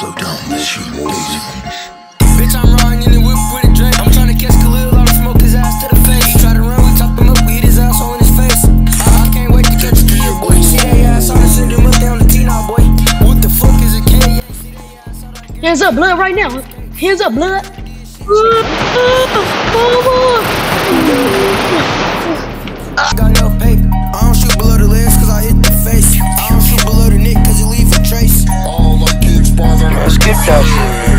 Bitch, I'm riding in the whip with a Drake. I'm tryna catch Khalil out of smoke his ass to the face. Try to run, we chop him up, we hit his ass all in his face. I, I can't wait to catch a kid, boy. See that ass on the send him up down the T now, boy. What the fuck is a K? Hands up, blood, right now. Hands up, blood. capture